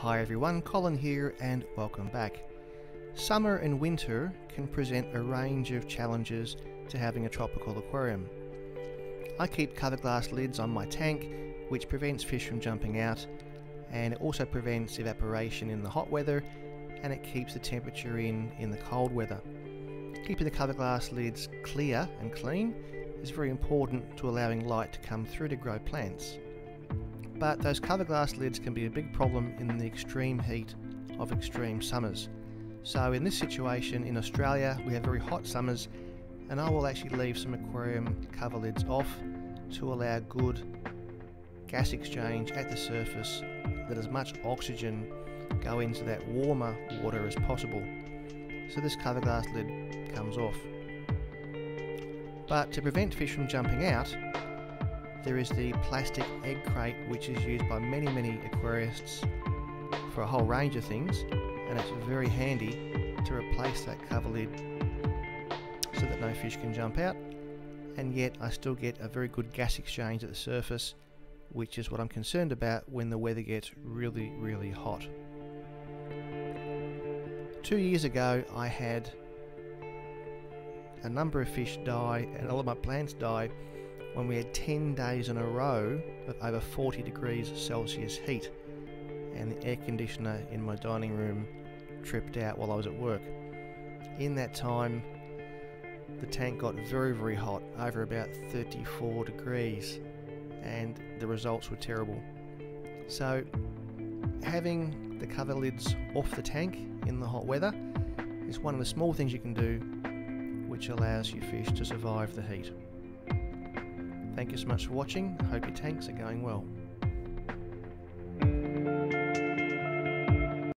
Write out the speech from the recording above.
Hi everyone, Colin here and welcome back. Summer and winter can present a range of challenges to having a tropical aquarium. I keep cover glass lids on my tank which prevents fish from jumping out and it also prevents evaporation in the hot weather and it keeps the temperature in in the cold weather. Keeping the cover glass lids clear and clean is very important to allowing light to come through to grow plants. But those cover glass lids can be a big problem in the extreme heat of extreme summers. So in this situation in Australia we have very hot summers and I will actually leave some aquarium cover lids off to allow good gas exchange at the surface, let as much oxygen go into that warmer water as possible. So this cover glass lid comes off. But to prevent fish from jumping out, there is the plastic egg crate which is used by many many aquarists for a whole range of things and it's very handy to replace that cover lid so that no fish can jump out and yet I still get a very good gas exchange at the surface which is what I'm concerned about when the weather gets really really hot. Two years ago I had a number of fish die and all of my plants die when we had 10 days in a row of over 40 degrees Celsius heat and the air conditioner in my dining room tripped out while I was at work. In that time the tank got very very hot over about 34 degrees and the results were terrible. So having the cover lids off the tank in the hot weather is one of the small things you can do which allows your fish to survive the heat. Thank you so much for watching. I Hope your tanks are going well.